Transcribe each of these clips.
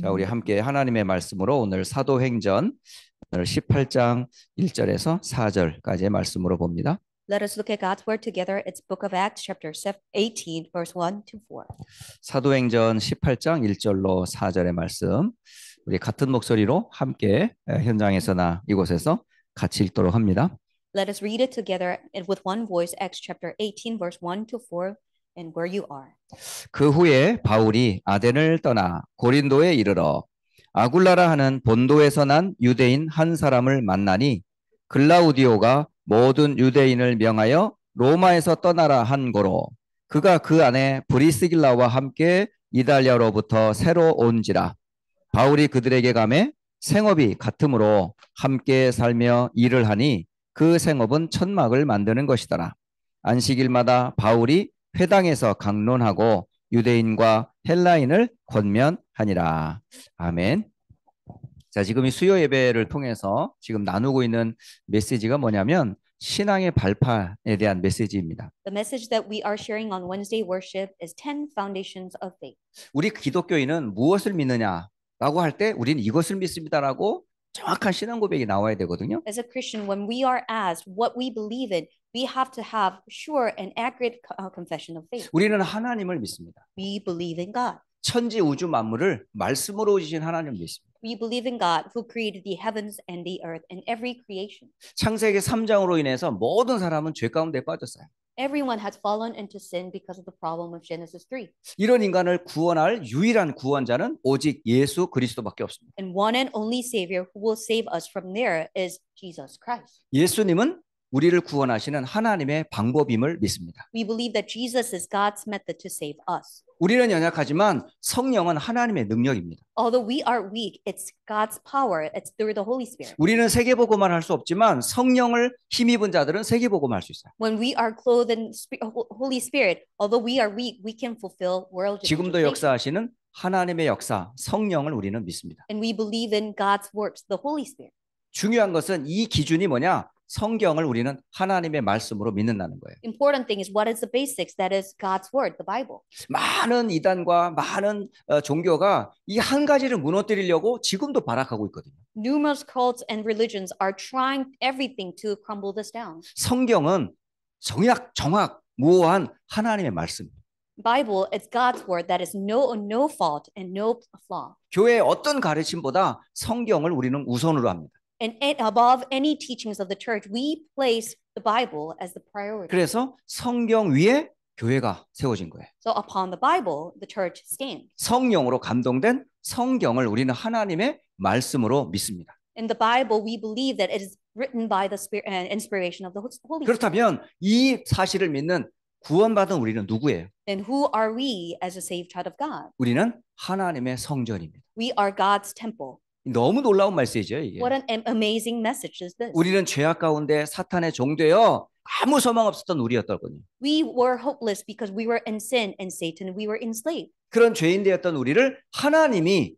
자, 우리 함께 하나님의 말씀으로 오늘 사도행전 오늘 18장 1절에서 4절까지의 말씀으로 봅니다. Let us look at God's word together. It's Book of Acts, chapter 18, verse 1 to 4. 사도행전 18장 1절로 4절의 말씀 우리 같은 목소리로 함께 에, 현장에서나 이곳에서 같이 읽도록 합니다. Let us read it together with one voice. Acts chapter 18, verse 1 to 4, and where you are. 그 후에 바울이 아덴을 떠나 고린도에 이르러 아굴라라 하는 본도에서 난 유대인 한 사람을 만나니 글라우디오가 모든 유대인을 명하여 로마에서 떠나라 한 거로 그가 그 안에 브리스길라와 함께 이달리아로부터 새로 온지라 바울이 그들에게 감해 생업이 같으므로 함께 살며 일을 하니 그 생업은 천막을 만드는 것이더라 안식일마다 바울이 회당에서 강론하고 유대인과 헬라인을 권면하니라. 아멘. 자, 지금 이 수요 예배를 통해서 지금 나누고 있는 메시지가 뭐냐면 신앙의 발판에 대한 메시지입니다. The message that we are sharing on Wednesday worship is 10 foundations of faith. 우리 기독교인은 무엇을 믿느냐 라고 할 때 우리는 이것을 믿습니다라고 정확한 신앙 고백이 나와야 되거든요. As a Christian, when we are asked what we believe in, we have to have sure and accurate uh, confession of faith. 우리는 하나님을 믿습니다. We believe in God. 천지 우주 만물을 말씀으로 지신 하나님을 믿습니다. We believe in God who created the heavens and the earth and every creation. 창세기 3장으로 인해서 모든 사람은 죄 가운데 빠졌어요. Everyone has fallen into sin because of the problem of Genesis 3. 이런 인간을 구원할 유일한 구원자는 오직 예수 그리스도밖에 없습니다. And one and only Savior who will save us from there is Jesus Christ. 예수님은 우리를 구원하시는 하나님의 방법임을 믿습니다. We believe that Jesus is God's method to save us. 우리는 연약하지만 성령은 하나님의 능력입니다. Although we are weak, it's God's power. It's through the Holy Spirit. 우리는 세계 보고만 할 수 없지만 성령을 힘입은 자들은 세계 보고만 할 수 있어요. When we are clothed in Holy Spirit, although we are weak, we can fulfill world 지금도. 역사하시는 하나님의 역사, 성령을 우리는 믿습니다. And we believe in God's works, the Holy Spirit. 중요한 것은 이 기준이 뭐냐? 성경을 우리는 하나님의 말씀으로 믿는다는 거예요. Important thing is what is the basics? That is God's word, the Bible. 많은 이단과 많은 어, 종교가 이 한 가지를 무너뜨리려고 지금도 발악하고 있거든요. Numerous cults and religions are trying everything to crumble this down. 성경은 정약, 정확, 무오한 하나님의 말씀. Bible, it's God's word that is no no fault and no flaw. 교회의 어떤 가르침보다 성경을 우리는 우선으로 합니다. And above any teachings of the church, we place the Bible as the priority. 그래서 성경 위에 교회가 세워진 거예요. So upon the Bible, the church stands. 성령으로 감동된 성경을 우리는 하나님의 말씀으로 믿습니다. In the Bible, we believe that it is written by the spirit and inspiration of the Holy Spirit. 그렇다면 이 사실을 믿는 구원받은 우리는 누구예요? Then who are we as a saved child of God? 우리는 하나님의 성전입니다. We are God's temple. 너무 놀라운 말씀이죠, 이게. What an am- amazing message is this? 우리는 죄악 가운데 사탄의 종되어 아무 소망 없었던 우리였더군요. We were hopeless because we were in sin and Satan, we were enslaved. 그런 죄인 되었던 우리를 하나님이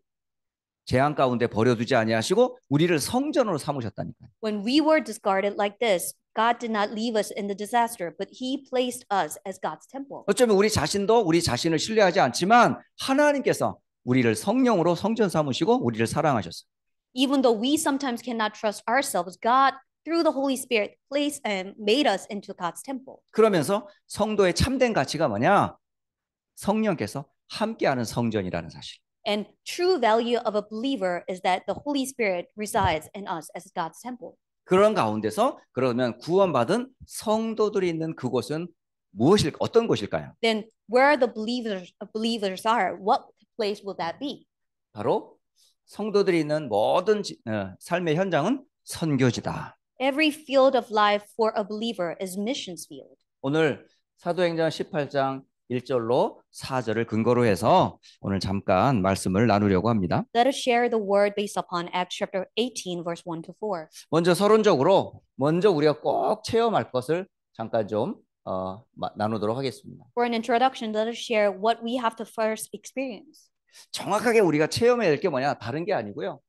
재앙 가운데 버려두지 아니하시고 우리를 성전으로 삼으셨다니까요. When we were discarded like this, God did not leave us in the disaster, but He placed us as God's temple. 어쩌면 우리 자신도 우리 자신을 신뢰하지 않지만 하나님께서 우리를 성령으로 성전 삼으시고 우리를 사랑하셨어요. Even though we sometimes cannot trust ourselves, God, through the Holy Spirit, placed and made us into God's temple. 그러면서 성도의 참된 가치가 뭐냐? 성령께서 함께하는 성전이라는 사실. And true value of a believer is that the Holy Spirit resides in us as God's temple. 그런 가운데서 그러면 구원받은 성도들이 있는 그곳은 무엇일 어떤 곳일까요? Then where the believers believers are, what place will that be? 바로 성도들이 있는 모든 지- 어, 삶의 현장은 선교지다. Every field of life for a believer is missions field. 오늘 사도행전 18장 1절로 4절을 근거로 해서 오늘 잠깐 말씀을 나누려고 합니다. Let us share the word based upon Acts chapter 18, verse 1 to 4. 먼저 서론적으로 먼저 우리가 꼭 체험할 것을 잠깐 좀 어, 마- 나누도록 하겠습니다. For an introduction, let us share what we have to first experience. 정확하게 우리가 체험해야 될 게 뭐냐? 다른 게 아니고요.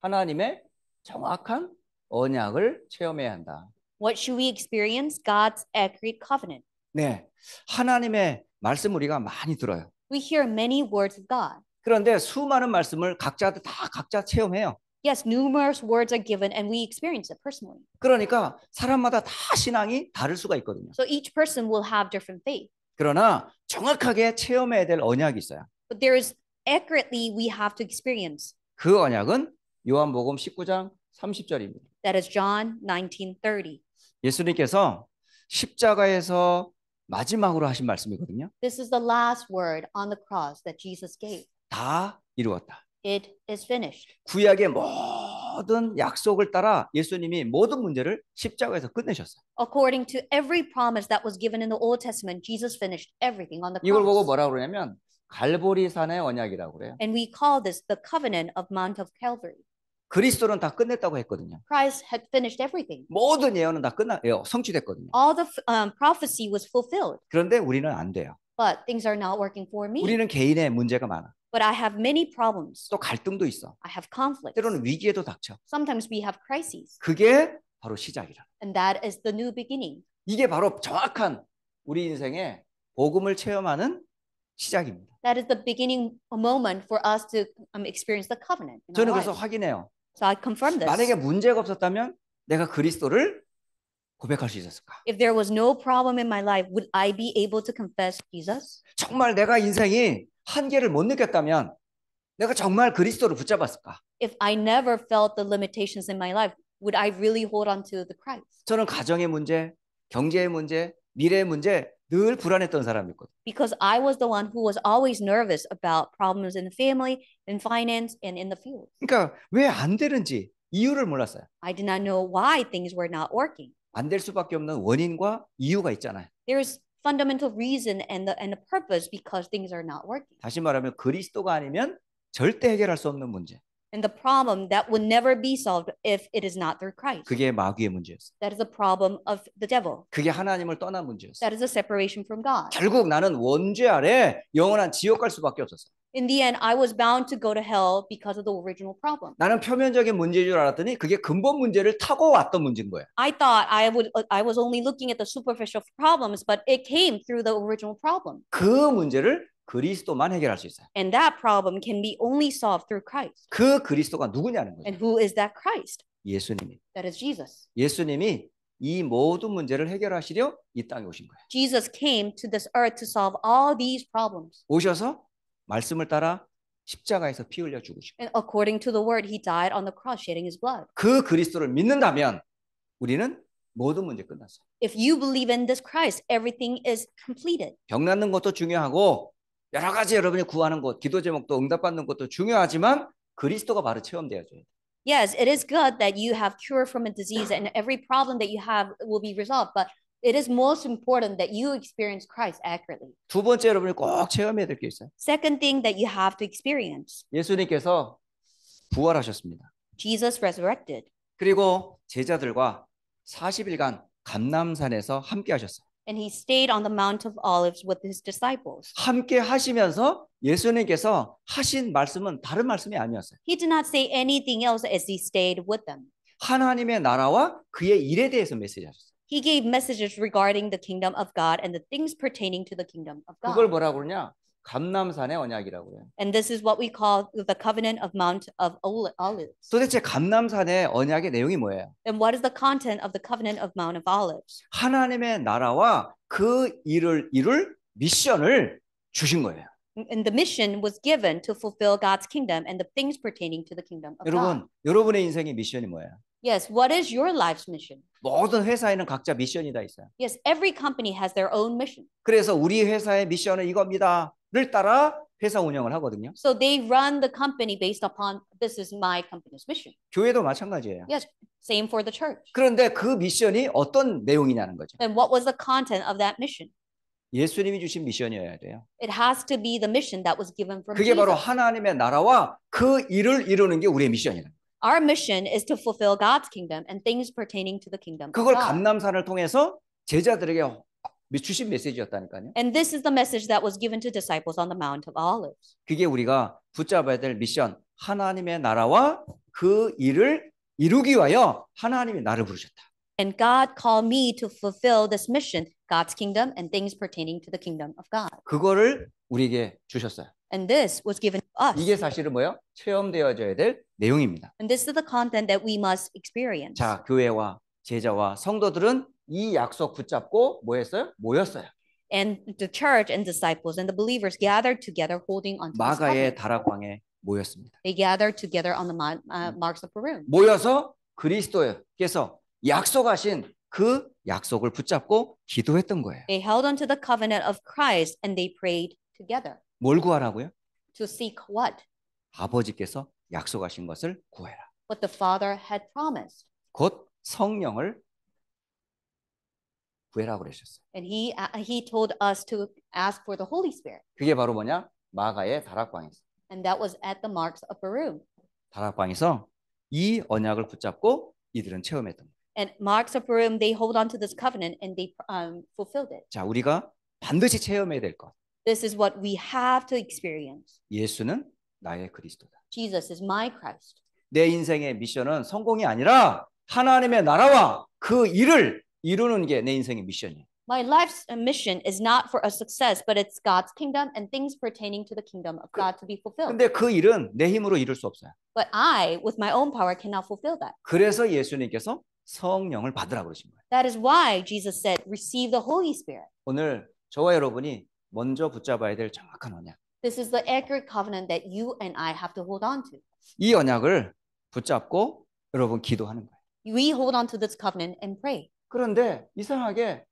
하나님의 정확한 언약을 체험해야 한다. What should we experience? God's accurate covenant. 네. 하나님의 말씀 우리가 많이 들어요. We hear many words of God. 그런데 수많은 말씀을 각자 다 각자 체험해요. Yes, numerous words are given and we experience it personally. 그러니까 사람마다 다 신앙이 다를 수가 있거든요. So each person will have different faith. 그러나 정확하게 체험해야 될 언약이 있어요. But there is accurately we have to experience. 그 언약은 요한복음 19장 30절입니다. That is John 19:30. 예수님께서 십자가에서 마지막으로 하신 말씀이거든요. This is the last word on the cross that Jesus gave. 다 이루었다. It is finished. 구약의 모든 약속을 따라 예수님이 모든 문제를 십자가에서 끝내셨어요. According to every promise that was given in the Old Testament, Jesus finished everything on the 이걸 보고 cross. 뭐라 그러냐면 갈보리산의 언약이라고 그래요. And we call this the covenant of Mount of Calvary. 그리스도는 다 끝냈다고 했거든요. Christ had finished everything. 모든 예언은 다 끝나 예, 성취됐거든요. All the um, prophecy was fulfilled, 그런데 우리는 안 돼요. but things are not working for me. 우리는 개인의 문제가 많아. But I have many problems. 또 갈등도 있어. I have conflicts. 때로는 위기에도 닥쳐. Sometimes we have crises, 그게 바로 시작이라. and that is the new beginning. 이게 바로 정확한 우리 인생의 복음을 체험하는 시작입니다. That is the beginning moment for us to um, experience the covenant. in our 저는 그래서 lives. 확인해요. So I confirm this. 만약에 문제가 없었다면 내가 그리스도를 고백할 수 있었을까? If there was no problem in my life, would I be able to confess Jesus? 정말 내가 인생이 한계를 못 느꼈다면 내가 정말 그리스도를 붙잡았을까? If I never felt the limitations in my life, would I really hold on to the Christ? 저는 가정의 문제, 경제의 문제, 미래의 문제 늘 불안했던 사람이거든요. Because I was the one who was always nervous about problems in the family, in finance, and in the field. 그러니까 왜 안 되는지 이유를 몰랐어요. I did not know why things were not working. 안 될 수밖에 없는 원인과 이유가 있잖아요. There's fundamental reason and the and the purpose because things are not working. 다시 말하면 그리스도가 아니면 절대 해결할 수 없는 문제. And the problem that would never be solved if it is not through Christ. 그게 마귀의 문제였어요. That is the problem of the devil. 그게 하나님을 떠난 문제였어요. That is a separation from God. 결국 나는 원죄 아래 영원한 지옥 갈 수밖에 없었어요. In the end, I was bound to go to hell because of the original problem. 나는 표면적인 문제인 줄 알았더니 그게 근본 문제를 타고 왔던 문제인 거예요. I thought I would I was only looking at the superficial problems, but it came through the original problem. 그 문제를 그리스도만 해결할 수 있어요. And that problem can be only solved through Christ. 그 그리스도가 누구냐는 거죠. And who is that Christ? 예수님이. That is Jesus. 예수님이 이 모든 문제를 해결하시려 이 땅에 오신 거예요. Jesus came to this earth to solve all these problems. 오셔서 말씀을 따라 십자가에서 피 흘려 죽으시고 And according to the word, he died on the cross, shedding his blood. 그 그리스도를 믿는다면 우리는 모든 문제 끝났어요. If you believe in this Christ, everything is completed. 병 낫는 것도 중요하고 여러 가지 여러분이 구하는 것, 기도 제목도 응답받는 것도 중요하지만 그리스도가 바로 돼요. Yes, it is good that you have cure from a disease and every problem that you have will be resolved, but it is most important that you experience Christ accurately. 두 번째 여러분이 꼭 체험해야 될 게 있어요. Second thing that you have to experience, 예수님께서 부활하셨습니다. Jesus resurrected 그리고 제자들과 40일간 감남산에서 함께 하셨어요. and he stayed on the Mount of Olives with his disciples. 함께 하시면서 예수님께서 하신 말씀은 다른 말씀이 아니었어요. He did not say anything else as he stayed with them. 하나님의 나라와 그의 일에 대해서 메시지하셨어요. He gave messages regarding the kingdom of God and the things pertaining to the kingdom of 그걸 God. 뭐라고 그러냐? 감남산의 언약이라고 그래요. And this is what we call the covenant of Mount of Oli- Olives. 도대체 감남산의 언약의 내용이 뭐예요? And what is the content of the covenant of Mount of Olives? 하나님의 나라와 그 일을 이룰 미션을 주신 거예요. And the mission was given to fulfill God's kingdom and the things pertaining to the kingdom of God. 여러분, 여러분의 인생의 미션이 뭐예요? Yes, what is your life's mission? 모든 회사에는 각자 미션이 다 있어요. Yes, every company has their own mission. 그래서 우리 회사의 미션은 이겁니다를 따라 회사 운영을 하거든요. So they run the company based upon this is my company's mission. 교회도 마찬가지예요. Yes, same for the church. 그런데 그 미션이 어떤 내용이냐는 거죠. And what was the content of that mission? 예수님이 주신 미션이어야 돼요. It has to be the mission that was given from 그게 바로 Jesus. 하나님의 나라와 그 일을 이루는 게 우리의 미션이에요. Our mission is to fulfill God's kingdom and things pertaining to the kingdom of 그걸 God. 감남산을 통해서 제자들에게 주신 메시지였다니까요. And this is the message that was given to disciples on the Mount of Olives. 그게 우리가 붙잡아야 될 미션. 하나님의 나라와 그 일을 이루기 위하여 하나님이 나를 부르셨다. And God called me to fulfill this mission, God's kingdom and things pertaining to the kingdom of God. 그거를 우리에게 주셨어요. And this was given to us. 이게 사실은 뭐예요? 체험되어져야 될 내용입니다. And this is the content that we must experience. 자, 교회와 제자와 성도들은 이 약속 붙잡고 뭐 했어요? 모였어요. And the church and disciples and the believers gathered together holding on to 마가의. 다락방에 모였습니다. They gathered together on the uh, marks of Peru. 모여서 그리스도께서 약속하신 그 약속을 붙잡고 기도했던 거예요. They held on to the covenant of Christ and they prayed together 뭘 구하라고요? to seek what? 아버지께서 약속하신 것을 구해라. What the Father had promised. 곧 성령을 구해라고 그러셨어요. And he, uh, he told us to ask for the Holy Spirit. 그게 바로 뭐냐? 마가의 다락방에서. And that was at the marks of Peru. 다락방에서 이 언약을 붙잡고 이들은 체험했던 거예요. And marks of Peru, they hold on to this covenant and they um, fulfilled it. 자, 우리가 반드시 체험해야 될 것. This is what we have to experience. 예수는 나의 그리스도다. Jesus is my Christ. 내 인생의 미션은 성공이 아니라 하나님의 나라와 그 일을 이루는 게 내 인생의 미션이에요. My life's mission is not for a success, but it's God's kingdom and things pertaining to the kingdom of God to be fulfilled. 근데 그 일은 내 힘으로 이룰 수 없어요. But I, with my own power, cannot fulfill that. 그래서 예수님께서 성령을 받으라 그러신 거예요. That is why Jesus said, receive the Holy Spirit. 오늘 저와 여러분이 먼저 붙잡아야 될 정확한 언약. This is the accurate covenant that you and I have to hold on to. 이 언약을 붙잡고 여러분 기도하는 거예요. We hold on to this covenant and pray. 그런데 이상하게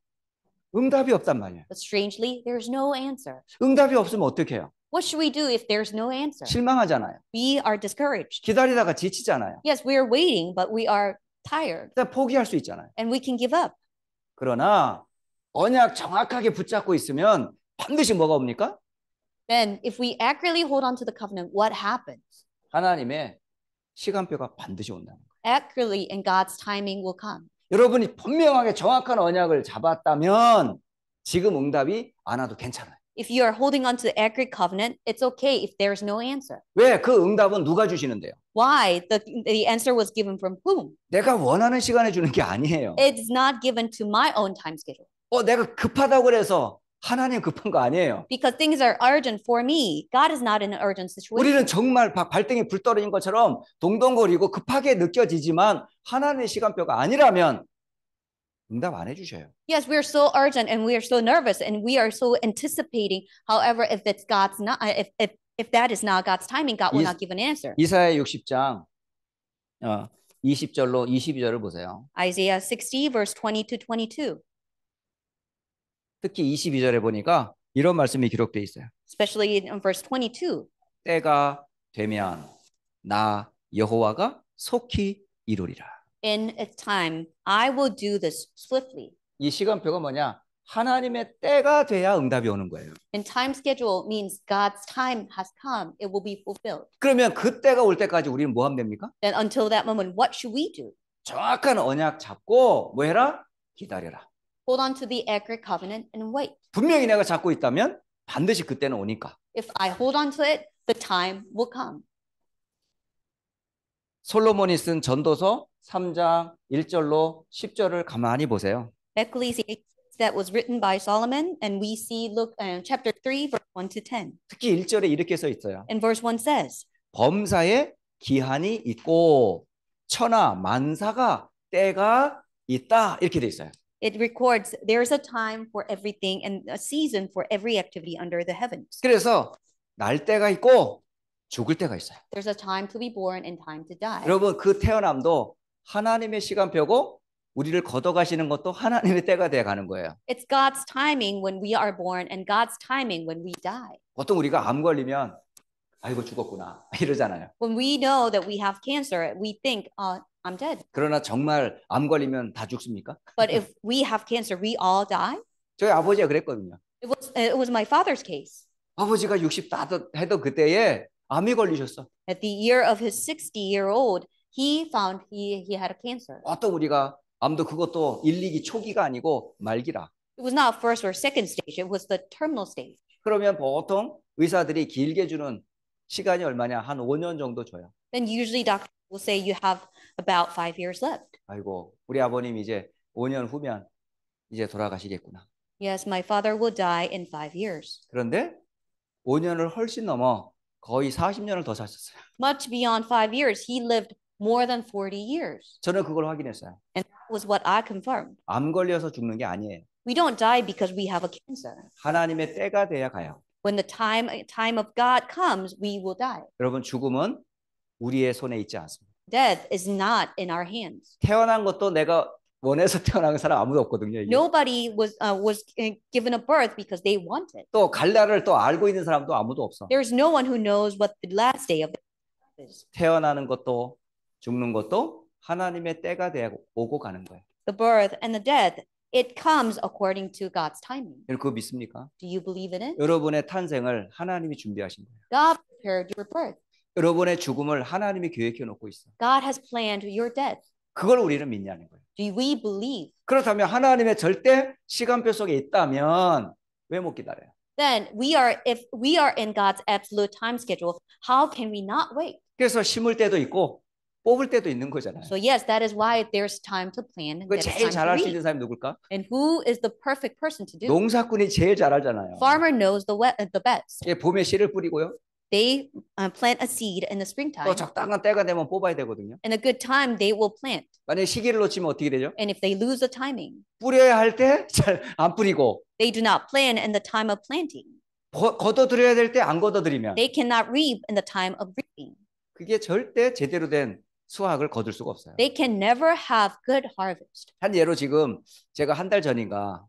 응답이 없단 말이에요. But strangely, there's no answer. 응답이 없으면 어떻게 해요? What should we do if there's no answer? 실망하잖아요. We are discouraged. 기다리다가 지치잖아요. Yes, we are waiting, but we are tired 그때 포기할 수 있잖아요. and we can give up. 그러나 언약 정확하게 붙잡고 있으면 반드시 뭐가 옵니까? Then, if we accurately hold on to the covenant, what happens? 하나님의 시간표가 반드시 온다는 거예요. Accurately, and God's timing will come. 여러분이 분명하게 정확한 언약을 잡았다면 지금 응답이 안 와도 괜찮아요. If you are holding on to the accurate covenant, it's okay if there's no answer. 왜? 그 응답은 누가 주시는데요? Why? The, the answer was given from whom? 내가 원하는 시간에 주는 게 아니에요. It's not given to my own time schedule. 어, 내가 급하다고 그래서 하나님 급한 거 아니에요. Because things are urgent for me. God is not in an urgent situation. 우리는 정말 바- 발등에 불 떨어진 것처럼 동동거리고 급하게 느껴지지만 하나님의 시간표가 아니라면 응답 안 해주셔요. Yes, we're so urgent and we are so nervous and we are so anticipating. However, if it's God's not, uh, if if if that is not God's timing, God will Is- not give an answer. 이사야 60장 어, 20절로 22절을 보세요. Isaiah 60, verse 20 to 22, 특히 22절에 보니까 이런 말씀이 기록되어 있어요. especially in verse 22. 때가 되면 나 여호와가 속히 이루리라. In its time, I will do this swiftly. 이 시간표가 뭐냐? 하나님의 때가 돼야 응답이 오는 거예요. And time schedule means God's time has come. It will be fulfilled. 그러면 그 때가 올 때까지 우리는 뭐 하면 됩니까? Then until that moment, what should we do? 정확한 언약 잡고 뭐 해라? 기다려라. Hold on to the accurate covenant and wait. 분명히 내가 잡고 있다면 반드시 그때는 오니까. If I hold on to it, the time will come. 솔로몬이 쓴 전도서 3장 1절로 10절을 가만히 보세요. Ecclesiastes that was written by Solomon, and we see look uh, chapter 3, verse 1 to 10. 특히 1절에 이렇게 써 있어요. And verse 1 says, 범사에 기한이 있고 천하 만사가 때가 있다 이렇게 돼 있어요. it records there's a time for everything and a season for every activity under the heavens. 그래서 날 때가 있고 죽을 때가 있어요. There's a time to be born and time to die. 여러분 그 태어남도 하나님의 시간표고 우리를 걷어가시는 것도 하나님의 때가 돼 가는 거예요. It's God's timing when we are born and God's timing when we die. 보통 우리가 암 걸리면 아이고 죽었구나 이러잖아요. When we know that we have cancer, we think, uh, I'm dead. 그러나 정말 암 걸리면 다 죽습니까? But if we have cancer, we all die. 저희 아버지가 그랬거든요. It was, it was my father's case. 아버지가 60다 해도 그때에 암이 걸리셨어. At the year of his 60 year old, he found he, he had a cancer. 어떤 우리가 암도 그것도 1, 2기 초기가 아니고 말기라. It was not first or second stage, it was the terminal stage. 그러면 보통 의사들이 길게 주는 시간이 얼마냐? 한 5년 정도 줘요. Then usually doctors will say you have about five years left. 아이고, 우리 아버님 이제 5년 후면 이제 돌아가시겠구나. Yes, my father will die in five years. 그런데 5년을 훨씬 넘어 거의 40년을 더 사셨어요. Much beyond five years, he lived more than 40 years. 저는 그걸 확인했어요. That was what I confirmed. 암 걸려서 죽는 게 아니에요. We don't die because we have a cancer. 하나님의 때가 돼야 가요. When the time time of God comes, we will die. 여러분 죽음은 우리의 손에 있지 않습니다. Death is not in our hands. 태어난 것도 내가 원해서 태어난 사람 아무도 없거든요. 이게. Nobody was uh, was uh, given a birth because they wanted. 또 갈날을 또 알고 있는 사람도 아무도 없어. There's no one who knows what the last day of the is. 태어나는 것도 죽는 것도 하나님의 때가 되고 오고 가는 거예요. The birth and the death, it comes according to God's timing. 여러분 그거 믿습니까? Do you believe in it? 여러분의 탄생을 하나님이 준비하신 거예요. God prepared your birth. 여러분의 죽음을 하나님이 계획해 놓고 있어. God has planned your death. 그걸 우리는 믿냐는 거예요. Do we believe? 그렇다면 하나님의 절대 시간표 속에 있다면 왜 못 기다려요? Then we are if we are in God's absolute time schedule, how can we not wait? 그래서 심을 때도 있고 뽑을 때도 있는 거잖아요. So yes, that is why there's time to plan and 그 제일 잘할 수. 있는 사람이 누굴까? And who is the perfect person to do? 농사꾼이 제일 잘 알잖아요. Farmer knows the the best. 이게 봄에 씨를 뿌리고요. They uh, plant a seed in the springtime. 또 적당한 때가 되면 뽑아야 되거든요. In a good time, they will plant. 만약에 시기를 놓치면 어떻게 되죠? And if they lose the timing, 뿌려야 할 때 잘 안 뿌리고 they do not plant in the time of planting. 거- 걷어들여야 될 때 안 걷어들이면 They cannot reap in the time of reaping. 그게 절대 제대로 된 수확을 거둘 수가 없어요. They can never have good harvest. 한 예로 지금 제가 한 달 전인가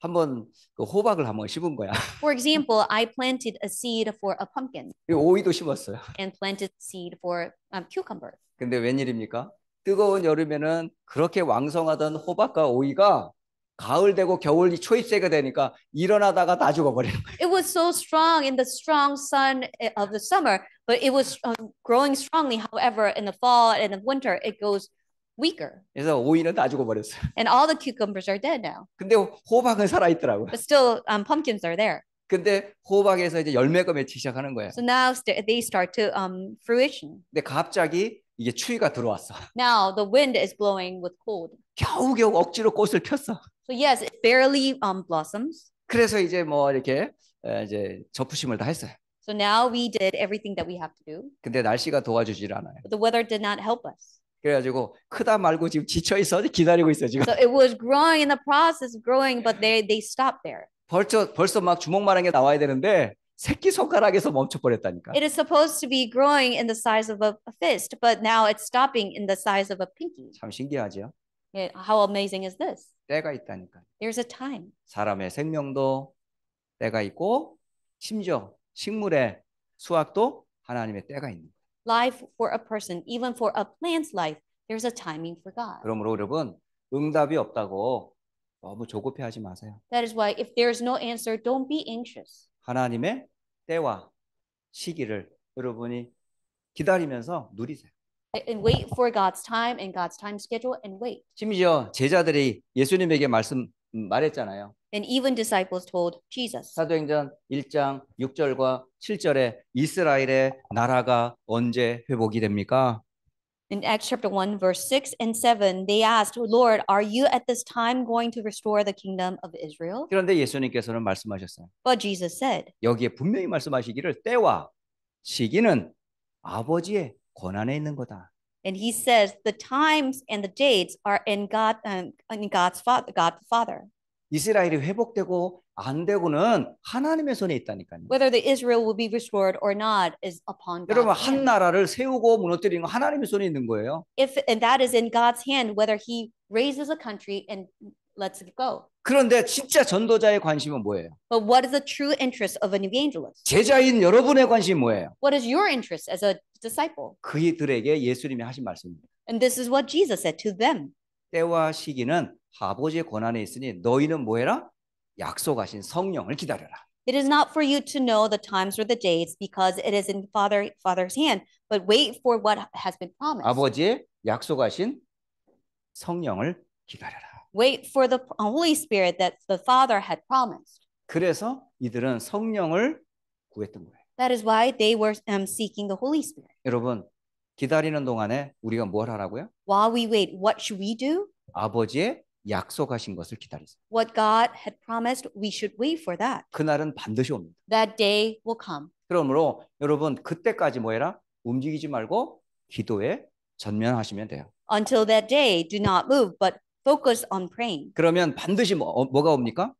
한번 그 호박을 한번 심은 거야. For example, I planted a seed for a pumpkin 오이도 심었어요. and planted seed for um, cucumber. 근데 웬일입니까? 뜨거운 여름에는 그렇게 왕성하던 호박과 오이가 가을 되고 겨울 초입새가 되니까 일어나다가 다 죽어버리는 거예요. It was so strong in the strong sun eh, of the summer, but it was um, growing strongly. However, in the fall and the winter, it goes weaker. 그래서 오이는 다 죽어버렸어요. And all the cucumbers are dead now. 근데 호박은 살아있더라고요. But still, um, pumpkins are there. 근데 호박에서 이제 열매가 맺기 시작하는 거예요. So now they start to um, fruition. 근데 갑자기 이게 추위가 들어왔어. Now the wind is blowing with cold. 겨우겨우 억지로 꽃을 폈어. So yes, it barely um, blossoms. 그래서 이제 뭐 이렇게 에, 이제 접부심을 다 했어요. So now we did everything that we have to do, 근데 날씨가 도와주질 않아요. but the weather did not help us. 그래가지고 크다 말고 지금 지쳐 있어 기다리고 있어 지금. So it was growing in the process of growing, but they they stopped there. 벌써 벌써 막 주먹만한 게 나와야 되는데 새끼 손가락에서 멈춰 버렸다니까. It is supposed to be growing in the size of a, fist, but now it's stopping in the size of a pinky. 참 신기하죠. Yeah, How amazing is this? 때가 있다니까. There's a time. 사람의 생명도 때가 있고 심지어 식물의 수확도 하나님의 때가 있는. Life for a person, even for a plant's life, there's a timing for God. 그러므로 여러분 응답이 없다고 너무 조급해하지 마세요. That is why if there's no answer, don't be anxious. 하나님의 때와 시기를 여러분이 기다리면서 누리세요. And wait for God's time and God's time schedule and wait. 심지어 제자들이 예수님에게 말씀 음, 말했잖아요. And even disciples told Jesus. 사도행전 1장 6절과 7절에 이스라엘의 나라가 언제 회복이 됩니까? In Acts chapter 1, verse 6 and 7, they asked, Lord, are you at this time going to restore the kingdom of Israel? 그런데 예수님께서는 말씀하셨어요. But Jesus said, 여기에 분명히 말씀하시기를 때와 시기는 아버지의 권한에 있는 거다. and he says, the times and the dates are in God, um, in God's father, God the Father. 이스라엘이 회복되고 안 되고는 하나님의 손에 있다니까요. Whether the Israel will be restored or not is upon 여러분 God's 한. 나라를 세우고 무너뜨리는 건 하나님의 손에 있는 거예요. If and that is in God's hand, whether He raises a country and lets it go. 그런데 진짜 전도자의 관심은 뭐예요? But what is the true interest of an evangelist? 제자인 여러분의 관심이 뭐예요? What is your interest as a disciple? 그들에게 예수님이 하신 말씀입니다. And this is what Jesus said to them. 때와 시기는 아버지의 권한에 있으니 너희는 뭐해라? 약속하신 성령을 기다려라. It is not for you to know the times or the dates because it is in Father Father's hand, but wait for what has been promised. 아버지의 약속하신 성령을 기다려라. Wait for the Holy Spirit that the Father had promised. 그래서 이들은 성령을 구했던 거예요. That is why they were um, seeking the Holy Spirit. 여러분 기다리는 동안에 우리가 뭘 하라고요? While we wait, what should we do? 아버지의 약속하신 것을 기다리세요. What God had promised, we should wait for that. 그날은 반드시 옵니다. That day will come. 그러므로 여러분 그때까지 뭐 해라? 움직이지 말고 기도에 전면하시면 돼요. Until that day, do not move, but focus on praying. 그러면 반드시 뭐, 어, 뭐가 옵니까?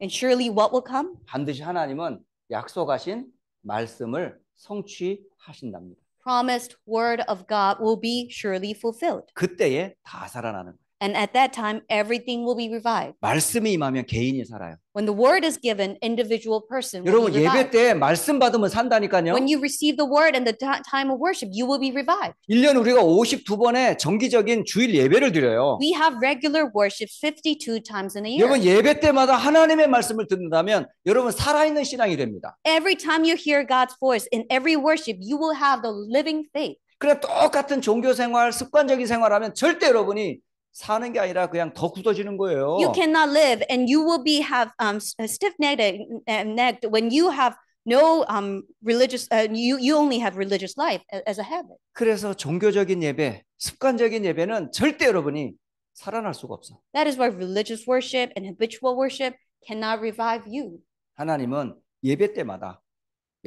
And surely what will come? 반드시 하나님은 약속하신 말씀을 성취하신답니다. Promised word of God will be surely fulfilled. 그때에 다 살아나는 거예요. And at that time, everything will be revived. 말씀이 임하면 개인이 살아요. When the word is given, individual person will 여러분 be 예배 revived. 때 말씀 받으면 산다니까요. When you receive the word and the ti- time of worship, you will be revived. 1년 우리가 52번의 정기적인 주일 예배를 드려요. We have regular worship 52 times in a year. 여러분 예배 때마다 하나님의 말씀을 듣는다면 여러분 살아있는 신앙이 됩니다. Every time you hear God's voice in every worship, you will have the living faith. 그래 똑같은 종교 생활, 습관적인 생활하면 절대 여러분이 사는 게 아니라 그냥 더 굳어지는 거예요. You cannot live, and you will be have um stiff necked necked when you have no um religious. Uh, you you only have religious life as a habit. 그래서 종교적인 예배, 습관적인 예배는 절대 여러분이 살아날 수가 없어. That is why religious worship and habitual worship cannot revive you, 하나님은 예배 때마다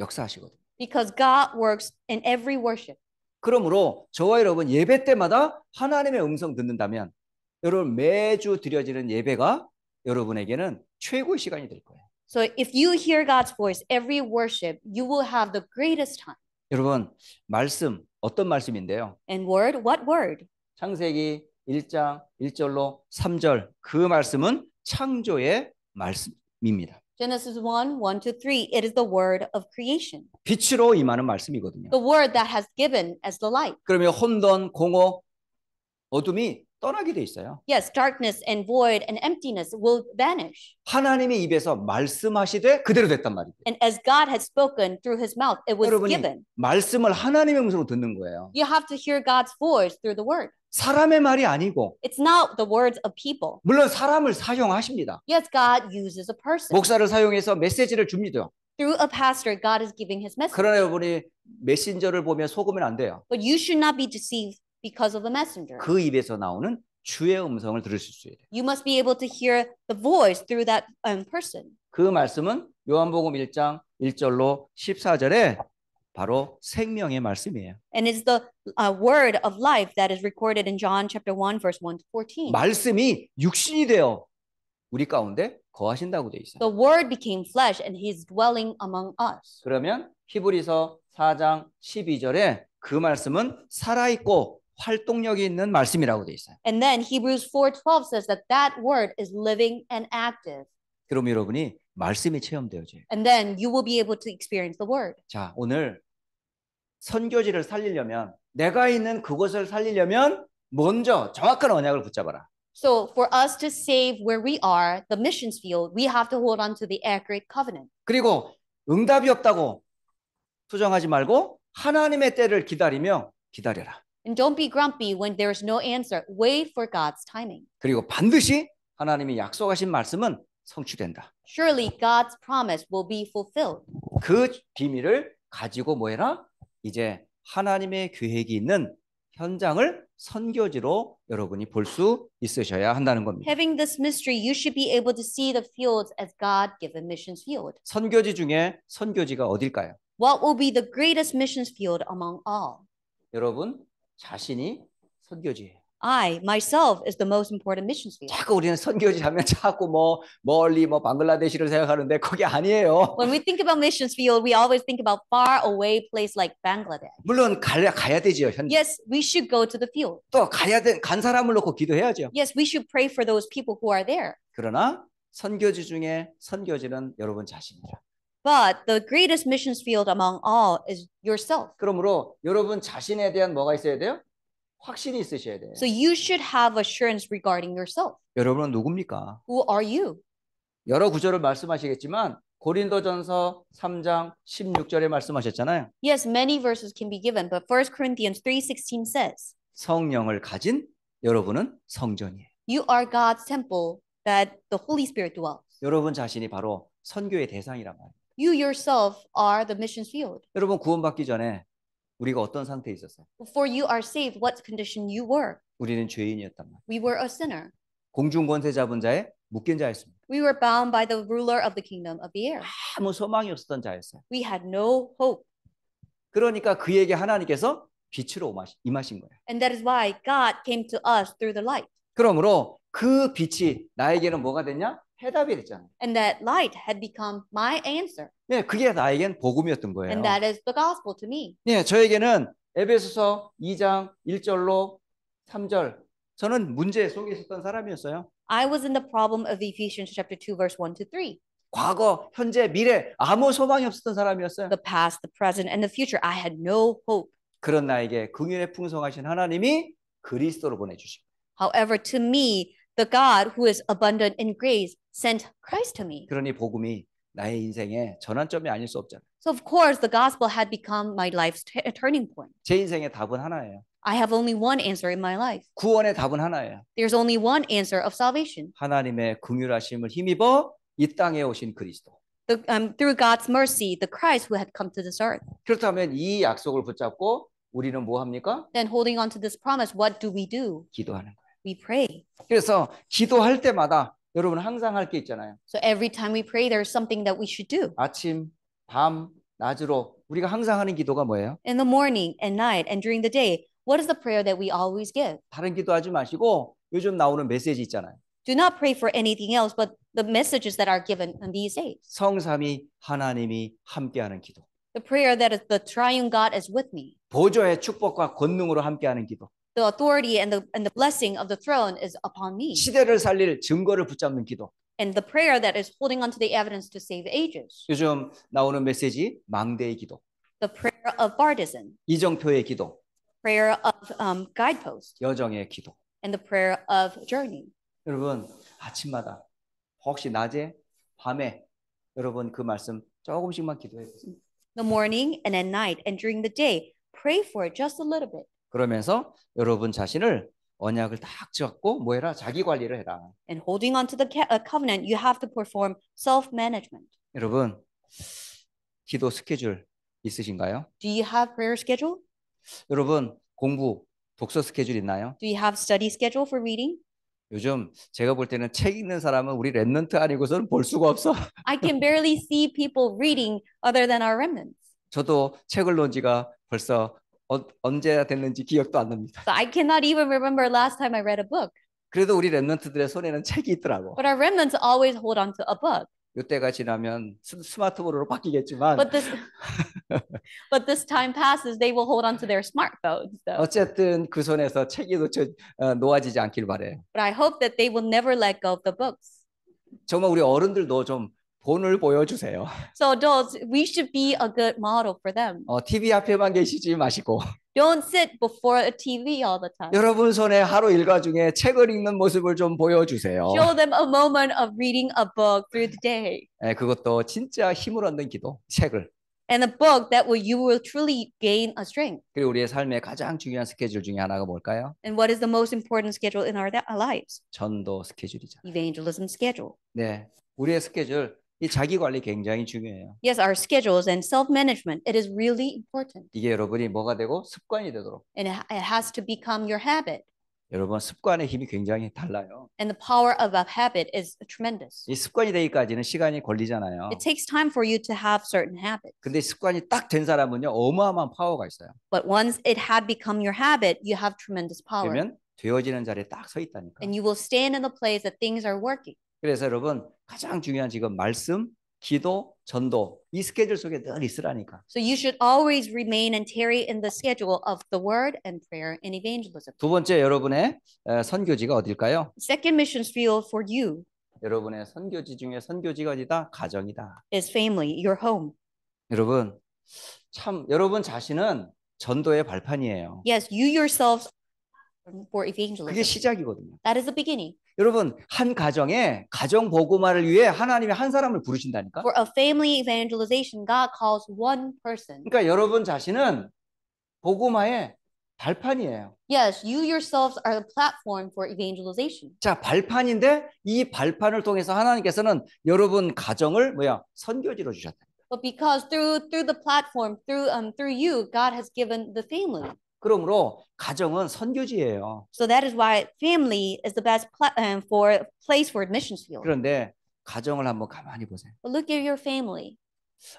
역사하시거든요. because God works in every worship. 그러므로 저와 여러분 예배 때마다 하나님의 음성 듣는다면 여러분 매주 드려지는 예배가 여러분에게는 최고의 시간이 될 거예요. So if you hear God's voice every worship, you will have the greatest time. 여러분 말씀 어떤 말씀인데요? And word, what word? 창세기 1장 1절로 3절 그 말씀은 창조의 말씀입니다. Genesis 1, 1 to 3. It is the word of creation. 빛으로 임하는 말씀이거든요. The word that has given as the light. 그러면 혼돈, 공허, 어둠이 떠나게 돼 있어요. Yes, darkness and void and emptiness will vanish. 하나님의 입에서 말씀하시되 그대로 됐단 말이에요. And as God had spoken through his mouth, it was 여러분이 given. 말씀을 하나님의 음성으로 듣는 거예요. You have to hear God's voice through the word. 사람의 말이 아니고 It's not the words of people. 물론 사람을 사용하십니다. Yes, God uses a person. 목사를 사용해서 메시지를 줍니다. Through a pastor, God is giving his message. 그러나 여러분이 메신저를 보면 속으면 안 돼요. But you should not be deceived because of the messenger. 그 입에서 나오는 주의 음성을 들으실 수 있어요. You must be able to hear the voice through that um, person. 그 말씀은 요한복음 1장 1절로 14절에 바로 생명의 말씀이에요. And it's the uh, word of life that is recorded in John chapter 1, verse 1 to 14. 말씀이 육신이 되어 우리 가운데 거하신다고 돼 있어요. The word became flesh and he's dwelling among us. 그러면 히브리서 4장 12절에 그 말씀은 살아 있고 활동력이 있는 말씀이라고 돼 있어요. And then Hebrews 4:12 says that that word is living and active. 그럼 여러분이 말씀이 체험되어져요. And then you will be able to experience the word. 자, 오늘 선교지를 살리려면 내가 있는 그곳을 살리려면 먼저 정확한 언약을 붙잡아라. So for us to save where we are, the missions field, we have to hold on to the accurate covenant. 그리고 응답이 없다고 투정하지 말고 하나님의 때를 기다리며 기다려라. And don't be grumpy when there is no answer. Wait for God's timing. 그리고 반드시 하나님이 약속하신 말씀은 성취된다. Surely God's promise will be fulfilled. 그 비밀을 가지고 뭐해라? 이제 하나님의 계획이 있는 현장을 선교지로 여러분이 볼 수 있으셔야 한다는 겁니다. Having this mystery, you should be able to see the fields as God-given missions field. 선교지 중에 선교지가 어딜까요? What will be the greatest missions field among all? 여러분 자신이 선교지예요. I myself is the most important missions field. 자꾸 우리는 선교지 하면 자꾸 뭐 멀리 뭐 방글라데시를 생각하는데 그게 아니에요. When we think about missions field, we always think about far away place like Bangladesh. 물론 가야 가야 되지요. 현 Yes, we should go to the field. 또 가야 된간 사람을 놓고 기도해야죠. Yes, we should pray for those people who are there. 그러나 선교지 중에 선교지는 여러분 자신이라. But the greatest missions field among all is yourself. 그러므로 여러분 자신에 대한 뭐가 있어야 돼요? 확신이 있으셔야 돼요. So you should have assurance regarding yourself. 여러분은 누굽니까? Who are you? 여러 구절을 말씀하시겠지만 고린도전서 3장 16절에 말씀하셨잖아요. Yes, many verses can be given, but 1 Corinthians 3:16 says, 성령을 가진 여러분은 성전이에요. "You are God's temple that the Holy Spirit dwells." 여러분 자신이 바로 선교의 대상이란 말이에요. You yourself are the missions field. 여러분 구원받기 전에 우리가 어떤 상태에 있었어요? Before you are saved, what condition you were? 우리는 죄인이었단 말이에요. We were a sinner. 공중 권세 잡은 자의 묶인 자였습니다. We were bound by the ruler of the kingdom of the air. 아무 소망이 없었던 자였어요. We had no hope. 그러니까 그에게 하나님께서 빛으로 임하신 거예요. And that is why God came to us through the light. 그러므로 그 빛이 나에게는 뭐가 됐냐? 해답이 됐잖아요. And that light had become my answer. 네, 그게 나에겐 복음이었던 거예요. And that is the gospel to me. 네, 저에게는 에베소서 2장 1절로 3절 저는 문제 속에 있었던 사람이었어요. I was in the problem of Ephesians chapter 2, verse 1 to 3. 과거, 현재, 미래 아무 소망이 없었던 사람이었어요. The past, the present, and the future. I had no hope. 그런 나에게 긍휼에 풍성하신 하나님이 그리스도를 보내주시고 However, to me, the God who is abundant in grace sent Christ to me. 그러니 복음이 나의 인생의 전환점이 아닐 수 없잖아요. So, of course, the gospel had become my life's t- turning point. 제 인생의 답은 하나예요. I have only one answer in my life. 구원의 답은 하나예요. There's only one answer of salvation. 하나님의 긍휼하심을 힘입어 이 땅에 오신 그리스도. The, um, through God's mercy, the Christ who had come to this earth. 그렇다면 이 약속을 붙잡고 우리는 뭐 합니까? Then, holding on to this promise, what do we do? 기도하는 거예요. We pray. 그래서 기도할 때마다 여러분 항상 할 게 있잖아요. So, every time we pray, there's something that we should do. 아침, 밤, 낮으로 우리가 항상 하는 기도가 뭐예요? In the morning, at night, and during the day, what is the prayer that we always give? 다른 기도하지 마시고 요즘 나오는 메시지 있잖아요. Do not pray for anything else but the messages that are given in these days. 성삼이 하나님이 함께하는 기도. The prayer that is the triune God is with me. 보좌의 축복과 권능으로 함께하는 기도. The authority and the and the blessing of the throne is upon me. 시대를 살릴 증거를 붙잡는 기도. And the prayer that is holding on to the evidence to save ages. 요즘 나오는 메시지 망대의 기도, The prayer of partisan, 이정표의 기도, prayer of um, guidepost, 여정의 기도. and the prayer of journey. 여러분 아침마다 혹시 낮에 밤에 여러분 그 말씀 조금씩만 기도해 보세요. The morning and at night and during the day, pray for it just a little bit. 그러면서 여러분 자신을 언약을 딱 잡고 뭐 해라 자기 관리를 해라. And holding on to the uh, covenant, you have to perform self-management. 여러분 기도 스케줄 있으신가요? Do you have prayer schedule? 여러분 공부 독서 스케줄 있나요? Do you have study schedule for reading? 요즘 제가 볼 때는 책 읽는 사람은 우리 랩런트 아니고서는 볼 수가 없어. I can barely see people reading other than our remnants. 저도 책을 놓은 지가 벌써 어, 언제 됐는지 기억도 안 납니다. So I cannot even remember last time I read a book. 그래도 우리 랩런트들의 손에는 책이 있더라고. But our remnants always hold on to a book. 이때가 지나면 스- 스마트폰으로 바뀌겠지만 But this but this time passes, they will hold on to their smartphones though. 어쨌든 그 손에서 책이 놓쳐 어, 놓아지지 않길 바래요. But I hope that they will never let go of the books. 정말 우리 어른들도 좀 본을 보여주세요. So adults, we should be a good model for them. 어, TV 앞에만 계시지 마시고 Don't sit before a TV all the time. 여러분 손에 하루 일과 중에 책을 읽는 모습을 좀 보여주세요. Show them a moment of reading a book through the day. 예, 그것도 진짜 힘을 얻는 기도, 책을. And a book that will you will truly gain a strength. 그리고 우리의 삶의 가장 중요한 스케줄 중에 하나가 뭘까요? And what is the most important schedule in our lives? 전도 스케줄이죠. Evangelism schedule. 네, 우리의 스케줄, 이 자기 관리 굉장히 중요해요. Yes, our schedules and self-management. It is really important. 이게 여러분이 뭐가 되고 습관이 되도록. And it, it has to become your habit. 여러분 습관의 힘이 굉장히 달라요. And the power of a habit is tremendous. 이 습관이 되기까지는 시간이 걸리잖아요. It takes time for you to have certain habits. 근데 습관이 딱 된 사람은요 어마어마한 파워가 있어요. But once it had become your habit, you have tremendous power. 그러면 되어지는 자리에 딱 서 있다니까. And you will stand in the place that things are working. 그래서 여러분 가장 중요한 지금 말씀, 기도, 전도 이 스케줄 속에 늘 있으라니까. So you should always remain and tarry in the schedule of the word and prayer and evangelism. 두 번째 여러분의 에, 선교지가 어딜까요? Second mission field for you 여러분의 선교지 중에 선교지가 어디다? 가정이다. is family, your home. 여러분 참 여러분 자신은 전도의 발판이에요. Yes, you yourselves for 그게 evangelism. 시작이거든요. That is the beginning. 여러분 한 가정에 가정 복음화를 위해 하나님이 한 사람을 부르신다니까. For a family evangelization, God calls one person. 그러니까 여러분 자신은 복음화의 발판이에요. Yes, you yourselves are the platform for evangelization. 자, 발판인데 이 발판을 통해서 하나님께서는 여러분 가정을 뭐야? 선교지로 주셨다. But because through through the platform, through um through you, God has given the family. 그러므로 가정은 선교지예요. So that is why family is the best pla- um, for place for missions field. 그런데 가정을 한번 가만히 보세요. But look at your family.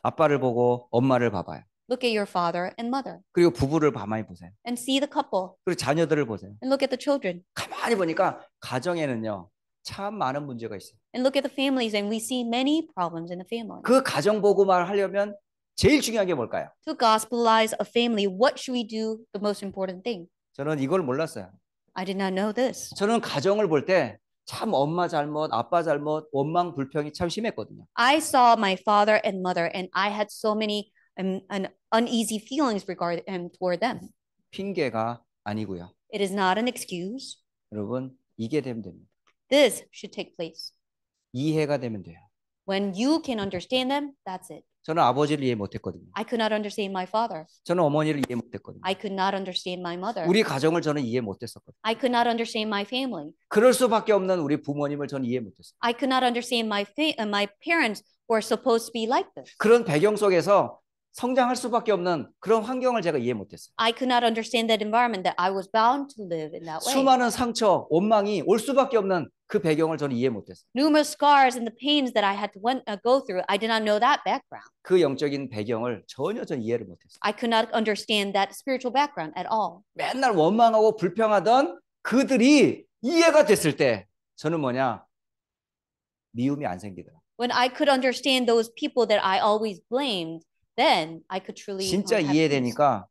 아빠를 보고 엄마를 봐봐요. Look at your father and mother, 그리고 부부를 가만히 보세요. and see the couple, 그리고 자녀들을 보세요. and look at the children, 가만히 보니까 가정에는요 참 많은 문제가 있어요. and look at the families, and we see many problems in the family. 그 가정 보고만 하려면 제일 중요한 게 뭘까요? To gospelize a family, what should we do? The most important thing. 저는 이걸 몰랐어요. I did not know this. 저는 가정을 볼 때 참 엄마 잘못, 아빠 잘못, 원망 불평이 참 심했거든요. I saw my father and mother, and I had so many um, un- uneasy feelings regarding um, toward them. 핑계가 아니고요. It is not an excuse. 여러분 이게 되면 됩니다. This should take place. 이해가 되면 돼요. When you can understand them, that's it. 저는 아버지를 이해 못했거든요. I could not understand my father. 저는 어머니를 이해 못했거든요. I could not understand my mother. 우리 가정을 저는 이해 못했었거든요. I could not understand my family. 그럴 수밖에 없는 우리 부모님을 저는 이해 못했어요. I could not understand my fa- uh, my parents who are supposed to be like this. 그런 배경 속에서 성장할 수밖에 없는 그런 환경을 제가 이해 못했어요. I could not understand that environment that I was bound to live in that way. 수많은 상처, 원망이 올 수밖에 없는 그 배경을 저는 이해 못했어요. Numerous scars and the pains that I had to went, uh, go through, I did not know that background. 그 영적인 배경을 전혀 전 이해를 못했어요. I could not understand that spiritual background at all. 맨날 원망하고 불평하던 그들이 이해가 됐을 때 저는 뭐냐 미움이 안 생기더라. When I could understand those people that I always blamed, then I could truly um, 진짜. 이해되니까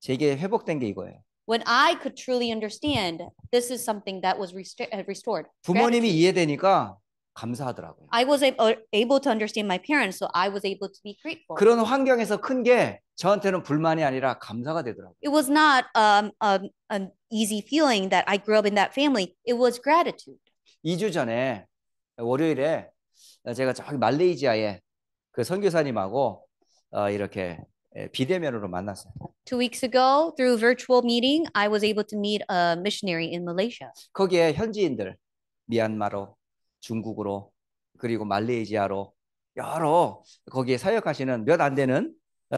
제게 회복된 게 이거예요. When I could truly understand, this is something that was rest- uh, restored. 부모님이 Gratitude. 이해되니까 감사하더라고요. I was able, able to understand my parents, so I was able to be grateful. 그런 환경에서 큰 게 저한테는 불만이 아니라 감사가 되더라고요. It was not um, um, an easy feeling that I grew up in that family. It was gratitude. 2주 전에 월요일에 제가 저기 말레이시아에 그 선교사님하고 어, 이렇게 예, 비대면으로 만났어요. Two weeks ago, through virtual meeting, I was able to meet a missionary in Malaysia. 거기에 현지인들 미얀마로, 중국으로 그리고 말레이시아로 여러 거기에 사역하시는 몇 안 되는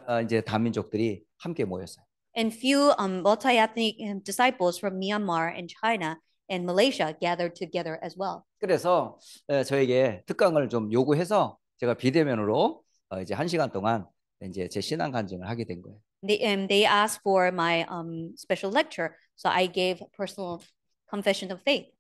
어, 이제 다민족들이 함께 모였어요. And few um, multi-ethnic um, disciples from Myanmar and China and Malaysia gathered together as well. 그래서 에, 저에게 특강을 좀 요구해서 제가 비대면으로 어, 이제 한 시간 동안 이제 제 신앙 간증을 하게 된 거예요. They, um, they asked for my um, special lecture, so I gave personal confession of faith.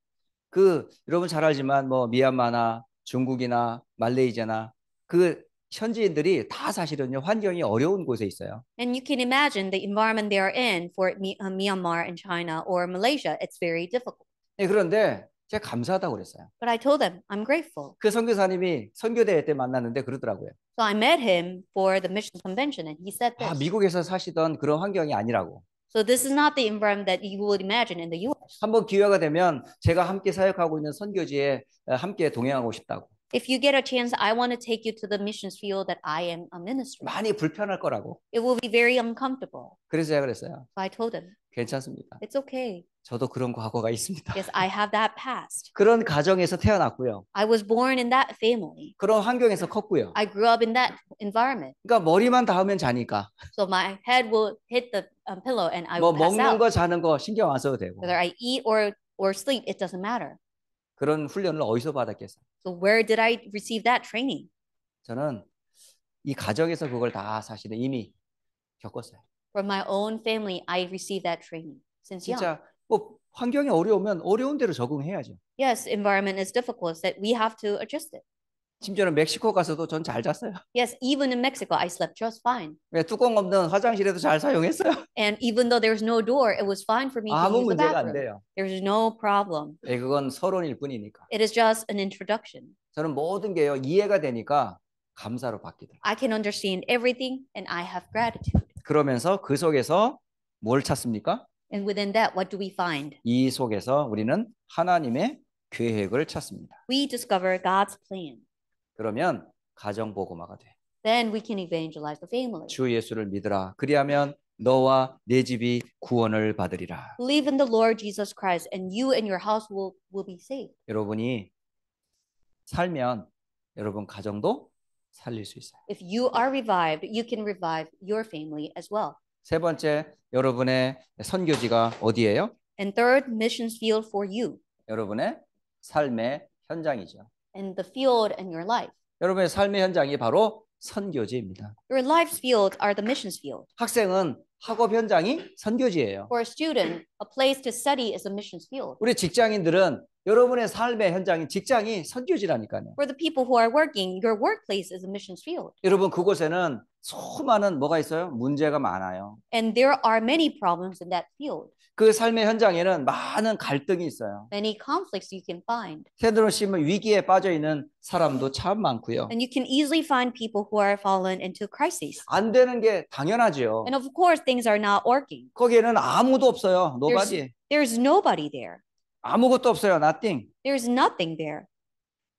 그 여러분 잘 알지만 뭐 미얀마나 중국이나 말레이시아나 그 현지인들이 다 사실은요 환경이 어려운 곳에 있어요. And you can imagine the environment they are in for uh, Myanmar and China or Malaysia. It's very difficult. 네, 그런데 제가 감사하다고 그랬어요. But I told them, I'm grateful. 그 선교사님이 선교대회 때 만났는데 그러더라고요. So I met him for the mission convention, and he said 아, this. 미국에서 사시던 그런 환경이 아니라고. So this is not the environment that you would imagine in the U.S. 한번 기회가 되면 제가 함께 사역하고 있는 선교지에 어, 함께 동행하고 싶다고. If you get a chance, I want to take you to the missions field that I am a minister. 많이 불편할 거라고. It will be very uncomfortable. 그래서 제가 그랬어요. So I told him, 괜찮습니다. it's okay. 저도 그런 과거가 있습니다. Yes, I have that past. 그런 가정에서 태어났고요. I was born in that family. 그런 환경에서 컸고요. I grew up in that environment. 그러니까 머리만 닿으면 자니까 So my head will hit the um, pillow and I 뭐 will pass 먹는 out. 거 자는 거 신경 안 써도 되고 Whether I eat or or sleep, it doesn't matter. 그런 훈련을 어디서 받았겠어요? So where did I receive that training? 저는 이 가정에서 그걸 다 사실은 이미 겪었어요. From my own family, I received that training since young. 진짜 뭐 환경이 어려우면 어려운 대로 적응해야죠. Yes, environment is difficult, that we have to adjust it. 심지어는 멕시코 가서도 전 잘 잤어요. Yes, even in Mexico, I slept just fine. 왜 뚜껑 없는 화장실에도 잘 사용했어요. And even though there's no door, it was fine for me to use the bathroom. 돼요. There's no problem. 예, 그건 서론일 뿐이니까. It is just an introduction. 저는 모든 게요 이해가 되니까 감사로 바뀌더라고요. I can understand everything and I have gratitude. 그러면서 그 속에서 뭘 찾습니까? And within that, what do we find? 이 속에서 우리는 하나님의 계획을 찾습니다. We discover God's plan. 그러면 가정 복음화가 돼. Then we can evangelize the family. 주 예수를 믿으라. 그리하면 너와 내 집이 구원을 받으리라. Believe in the Lord Jesus Christ, and you and your house will, will be saved. 여러분이 살면 여러분 가정도 살릴 수 있어요. If you are revived, you can revive your family as well. 세 번째, 여러분의 선교지가 어디예요? And third, missions field for you 여러분의 삶의 현장이죠. And the field in your life. 여러분의 삶의 현장이 바로 선교지입니다. Your life's field are the missions field. 학생은 학업 현장이 선교지예요. For a student, a place to study is a missions field. 우리 직장인들은 여러분의 삶의 현장이 직장이 선교지라니까요. For the people who are working, your workplace is a missions field. 여러분 그곳에는 수많은 뭐가 있어요? 문제가 많아요. And there are many problems in that field. 그 삶의 현장에는 많은 갈등이 있어요. Many conflicts you can find. 테드로 씨는 위기에 빠져 있는 사람도 참 많고요. And you can easily find people who are fallen into crises. 안 되는 게 당연하죠. And of course, things are not working. 거기에는 아무도 없어요. Nobody. There's nobody there. 아무것도 없어요. nothing. There's nothing there.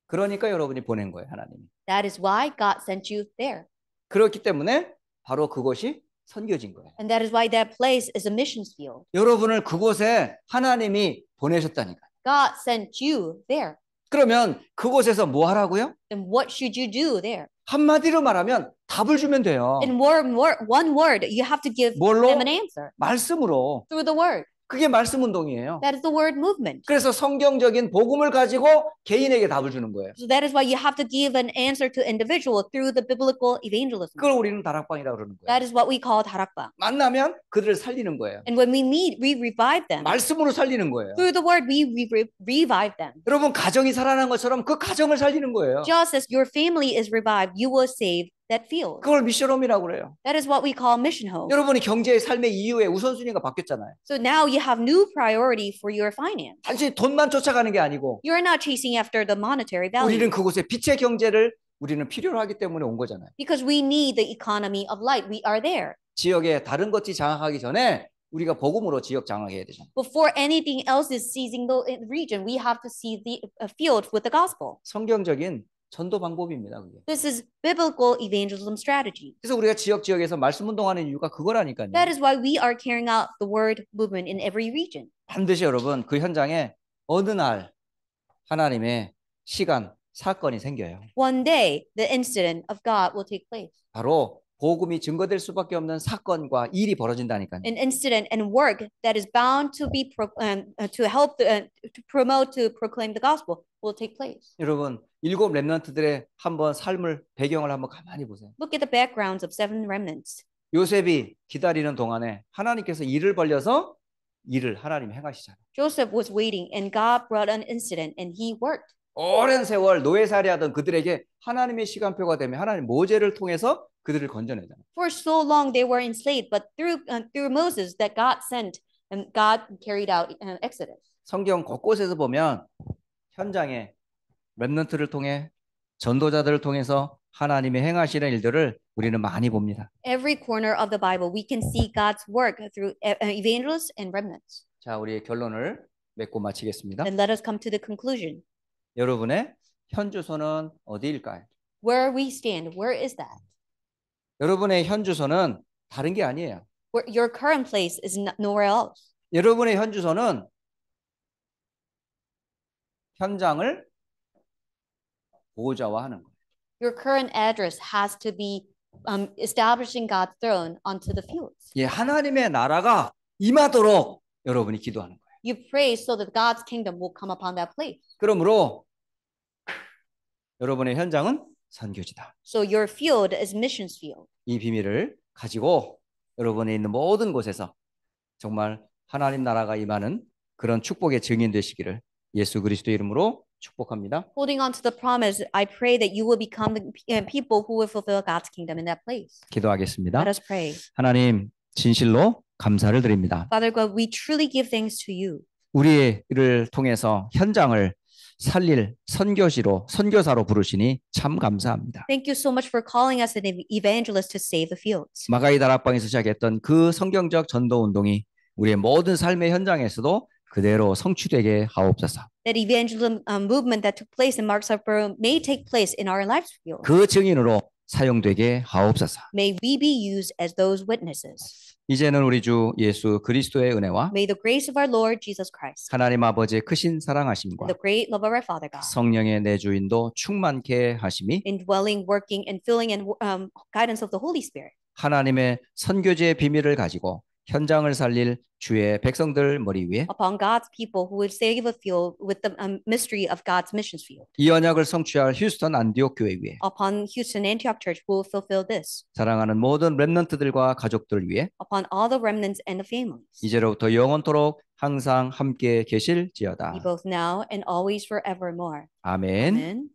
그러니까 여러분이 보낸 거예요, 하나님이. That is why God sent you there. 그렇기 때문에 바로 그것이 선교진 거예요. And that is why that place is a missions field. 여러분을 그곳에 하나님이 보내셨다니까. God sent you there. 그러면 그곳에서 뭐 하라고요? Then what should you do there? 한마디로 말하면 답을 주면 돼요. In word, word, one word, you have to give 뭘로? them an answer 말씀으로. through the word. 그게 말씀 운동이에요. That is the word movement. 그래서 성경적인 복음을 가지고 개인에게 답을 주는 거예요. So that is why you have to give an answer to individual through the biblical evangelism. 그걸 우리는 다락방이라고 그러는 거예요. That is what we call 다락방. 만나면 그들을 살리는 거예요. And when we meet, we revive them. 말씀으로 살리는 거예요. Through the word, we re- re- revive them. 여러분 가정이 살아난 것처럼 그 가정을 살리는 거예요. Just as your family is revived, you will save that field. 그걸 미션홈이라고 그래요. That is what we call mission home. 여러분이 경제의 삶의 이유에 우선순위가 바뀌었잖아요. So now you have new priority for your finance. 단순히 돈만 쫓아가는 게 아니고 You're not chasing after the monetary 우리는 value 그곳에 빛의 경제를 우리는 필요로 하기 때문에 온 거잖아요. because we need the economy of light. We are there. 지역에 다른 것이 장악하기 전에 우리가 복음으로 지역 장악해야 되잖아요. Before anything else is seizing the uh, region, we have to see the uh, field with the gospel. 성경적인 전도 방법입니다. 그게. This is biblical evangelism strategy. 그래서 우리가 지역 지역에서 말씀 운동하는 이유가 그거라니까요. That is why we are carrying out the word movement in every region. 반드시 여러분 그 현장에 어느 날 하나님의 시간 사건이 생겨요. One day, the incident of God will take place. 바로 복음이 증거될 수밖에 없는 사건과 일이 벌어진다니까요. An incident and work that is bound to be pro- um, uh, to help the, uh, to promote to proclaim the gospel will take place. 여러분 일곱 렘넌트들의 한번 삶을 배경을 한번 가만히 보세요. Look at the backgrounds of seven remnants. 요셉이 기다리는 동안에 하나님께서 일을 벌려서 일을 하나님이 행하시잖아요. Joseph was waiting, and God brought an incident, and he worked. 오랜 세월 노예살이하던 그들에게 하나님의 시간표가 되면 하나님 모세를 통해서 그들을 건져내잖아요. For so long they were enslaved, but through uh, through Moses that God sent, and God carried out uh, Exodus. 성경 곳곳에서 보면 현장에 렘넌트를 통해 전도자들을 통해서 하나님의 행하시는 일들을 우리는 많이 봅니다. Every corner of the Bible, we can see God's work through uh, evangelists and remnants. 자, 우리의 결론을 맺고 마치겠습니다. And let us come to the conclusion. 여러분의 현 주소는 어디일까요? Where we stand, where is that? 여러분의 현 주소는 다른 게 아니에요. Where your current place is no- nowhere else. 여러분의 현 주소는 현장을 보좌화하는 거예요. Your current address has to be um, establishing God's throne onto the fields. 예, 하나님의 나라가 임하도록 여러분이 기도하는 거예요. You pray so that God's kingdom will come upon that place. 그러므로 여러분의 현장은 선교지다. So your field is missions field. 이 비밀을 가지고 여러분이 있는 모든 곳에서 정말 하나님 나라가 임하는 그런 축복의 증인 되시기를 예수 그리스도 이름으로 축복합니다. Holding on to the promise, I pray that you will become the uh, people who will fulfill God's kingdom in that place. 기도하겠습니다. Let us pray. 하나님 진실로 감사를 드립니다. Father God, we truly give thanks to you. 우리를 통해서 현장을 살릴 선교시로 선교사로 부르시니 참 감사합니다. Thank you so much for calling us an ev- evangelist to save the fields. 마가이 다락방에서 시작했던 그 성경적 전도 운동이 우리의 모든 삶의 현장에서도 그대로 성취되게 하옵소서. That evangelism um, movement that took place in Mark's Upper may take place in our lives. 그 증인으로 사용되게 하옵소서. May we be used as those witnesses. 이제는 우리 주 예수 그리스도의 은혜와 May the grace of our Lord Jesus Christ, 하나님 아버지의 크신 사랑하심과 the great love of our Father God, 성령의 내주인도 충만케 하심이 indwelling, working, and filling and um, guidance of the Holy Spirit 하나님의 선교지의 비밀을 가지고 현장을 살릴 주의 백성들 머리 위에 upon God's people who will save a field with the um, mystery of God's missions field, 이 언약을 성취할 휴스턴 안디옥 교회 위에 upon Houston Antioch Church who will fulfill this, 사랑하는 모든 렘넌트들과 가족들 위에 upon all the remnants and the families, 이제로부터 영원토록 항상 함께 계실지어다. be both now and always forevermore. 아멘. Amen.